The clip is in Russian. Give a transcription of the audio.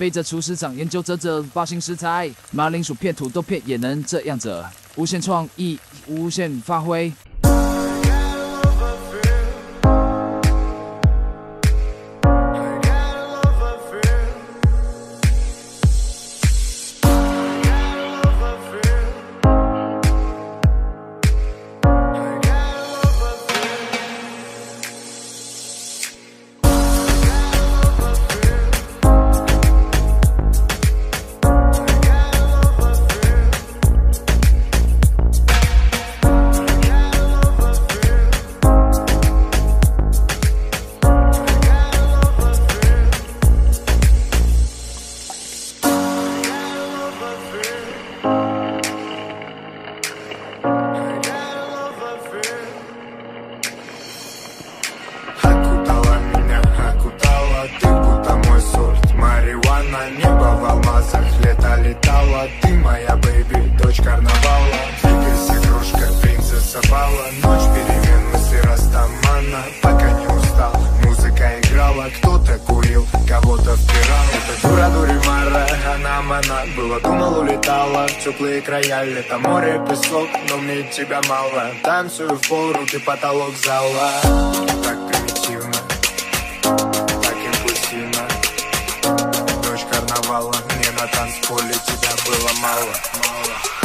背着厨师长研究着这发型食材，马铃薯片、土豆片也能这样子，无限创意，无限发挥。Маривана Небо в алмазах Лето летала Ты моя бэйби, дочь карнавала. Двигайся, кружка, принцесса бала. Ночь перемен, мысли растамана. Пока не устал, музыка играла. Кто-то курил, кого-то впирал. Это дура дуримара, она мана Было, думал, улетала в теплые края Лето, море, песок, но мне тебя мало. Танцую в пол, руки потолок зала. Так Карнавала, мне на танцполе тебя было мало